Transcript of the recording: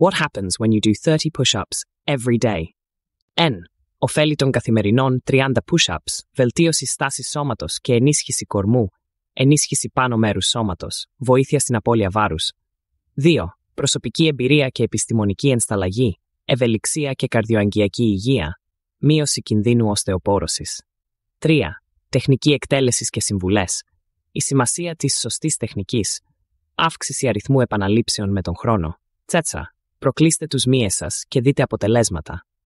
What happens when you do 30 push-ups every day? N. Οφέλη των καθημερινών 30 push-ups, βελτίωση στάσης σώματος και ενίσχυση κορμού, ενίσχυση πάνω μέρους σώματος, βοήθεια στην απώλεια βάρους. 2. Προσωπική εμπειρία και επιστημονική ενσταλλαγή, ευελιξία και καρδιοαγγειακή υγεία, μείωση κινδύνου οστεοπόρωσης. 3. Τεχνική εκτέλεσης και συμβουλές. Η σημασία της σωστής τεχνικής. Αύξηση αριθμού επαναλήψεων με τον χρόνο. Τσέτσα. Προκλήστε τους μύες σας και δείτε αποτελέσματα.